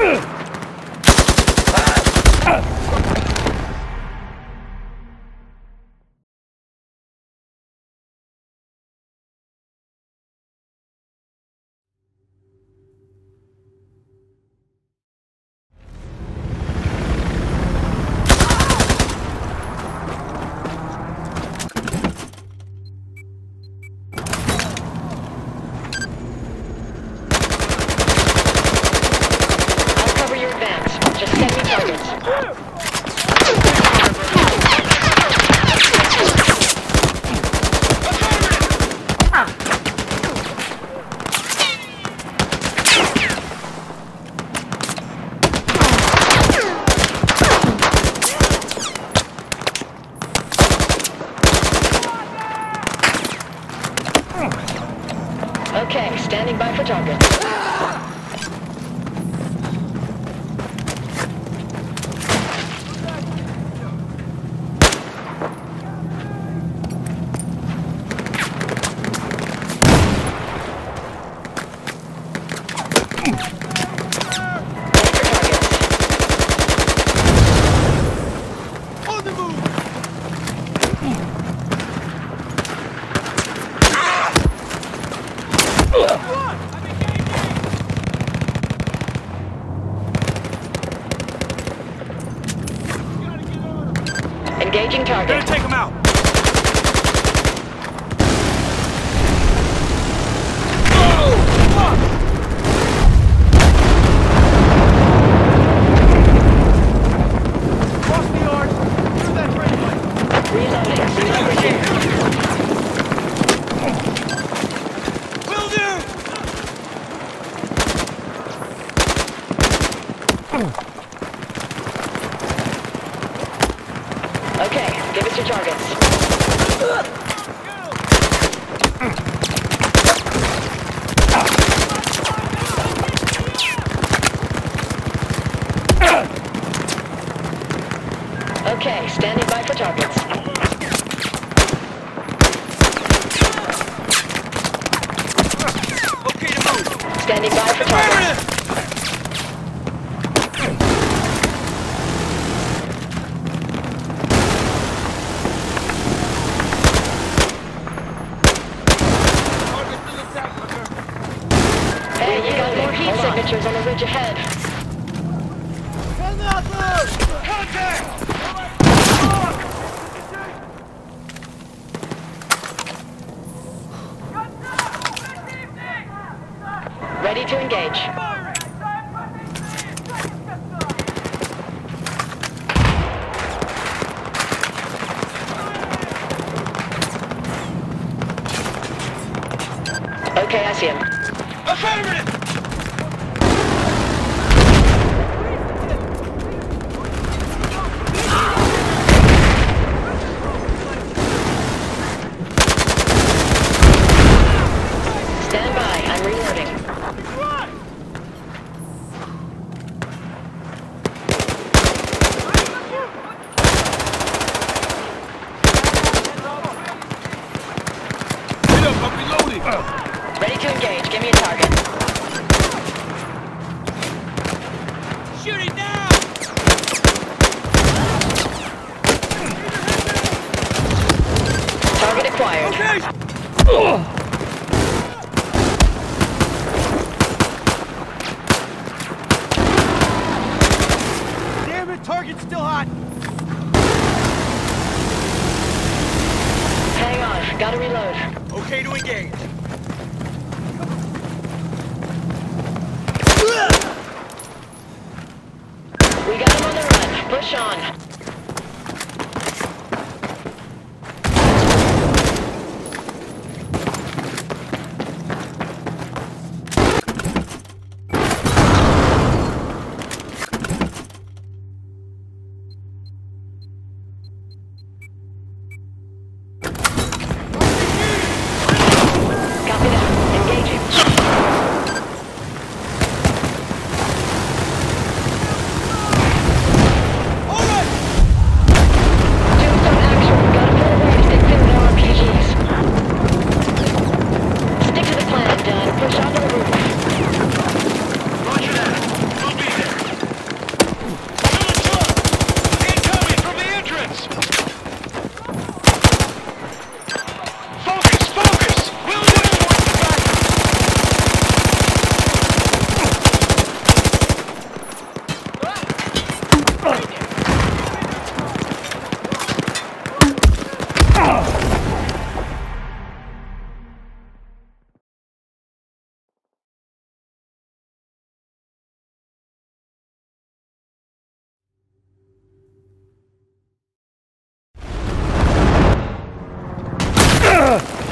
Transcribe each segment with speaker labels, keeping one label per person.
Speaker 1: Ugh! Okay, standing by for target. Engaging target.
Speaker 2: Gonna take him out.
Speaker 1: Okay, standing by for targets.
Speaker 2: Okay to move.
Speaker 1: Standing by for targets.
Speaker 2: Affirmative. Target's still intact, Hooker.
Speaker 1: Hey, you got more heat signatures on the ridge ahead.
Speaker 2: Contact!
Speaker 1: Ready to engage. Okay, I see him.
Speaker 2: Affirmative!
Speaker 1: Gotta reload.
Speaker 2: Okay to engage.
Speaker 1: We got him on the run. Push on. А!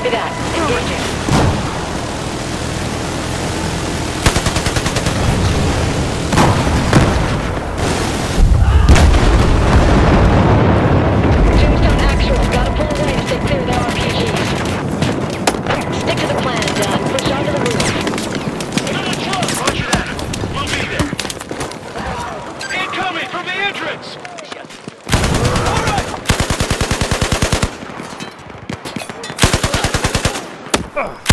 Speaker 3: Copy that. Engaging. Ugh.